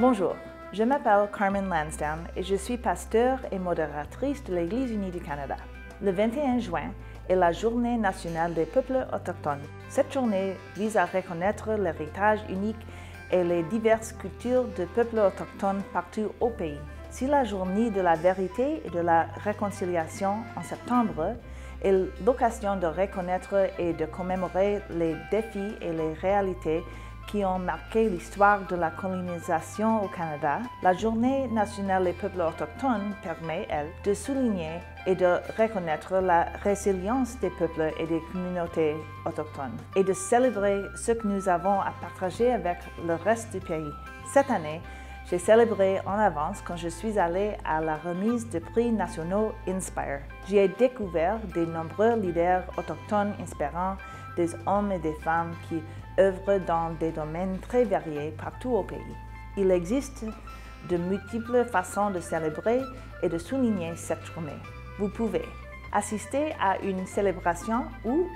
Bonjour, je m'appelle Carmen Lansdowne et je suis pasteur et modératrice de l'Église unie du Canada. Le 21 juin est la Journée nationale des peuples autochtones. Cette journée vise à reconnaître l'héritage unique et les diverses cultures de peuples autochtones partout au pays. Si la journée de la vérité et de la réconciliation en septembre est l'occasion de reconnaître et de commémorer les défis et les réalités qui ont marqué l'histoire de la colonisation au Canada, la Journée nationale des peuples autochtones permet, elle, de souligner et de reconnaître la résilience des peuples et des communautés autochtones et de célébrer ce que nous avons à partager avec le reste du pays. Cette année, j'ai célébré en avance quand je suis allée à la remise des prix nationaux Inspire. J'y ai découvert de nombreux leaders autochtones inspirants, des hommes et des femmes qui œuvrent dans des domaines très variés partout au pays. Il existe de multiples façons de célébrer et de souligner cette journée. Vous pouvez assister à une célébration ou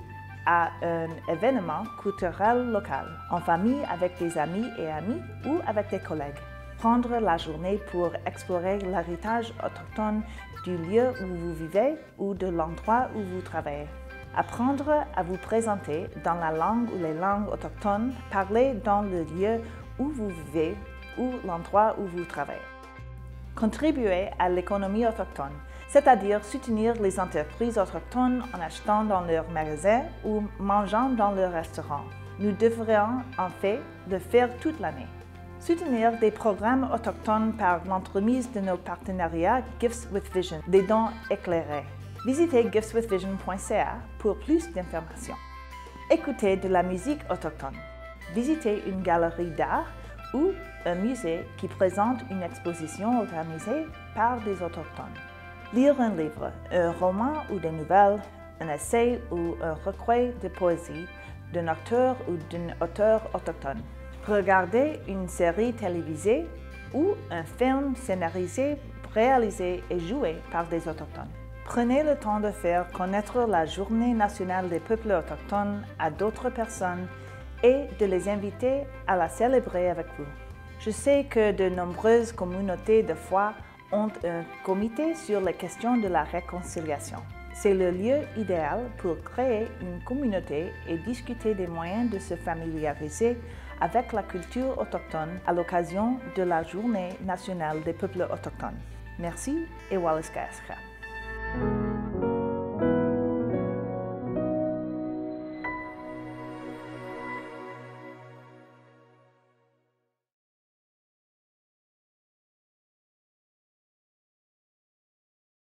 à un événement culturel local, en famille avec des amis et amis ou avec des collègues. Prendre la journée pour explorer l'héritage autochtone du lieu où vous vivez ou de l'endroit où vous travaillez. Apprendre à vous présenter dans la langue ou les langues autochtones parlées dans le lieu où vous vivez ou l'endroit où vous travaillez. Contribuer à l'économie autochtone, c'est-à-dire soutenir les entreprises autochtones en achetant dans leurs magasins ou mangeant dans leurs restaurants. Nous devrions en fait le faire toute l'année. Soutenir des programmes autochtones par l'entremise de nos partenariats Gifts with Vision, des dons éclairés. Visitez giftswithvision.ca pour plus d'informations. Écoutez de la musique autochtone. Visitez une galerie d'art ou un musée qui présente une exposition organisée par des autochtones. Lire un livre, un roman ou des nouvelles, un essai ou un recueil de poésie d'un auteur ou d'une auteure autochtone. Regarder une série télévisée ou un film scénarisé, réalisé et joué par des autochtones. Prenez le temps de faire connaître la Journée nationale des peuples autochtones à d'autres personnes et de les inviter à la célébrer avec vous. Je sais que de nombreuses communautés de foi ont un comité sur les questions de la réconciliation. C'est le lieu idéal pour créer une communauté et discuter des moyens de se familiariser avec la culture autochtone à l'occasion de la Journée nationale des peuples autochtones. Merci et Wallace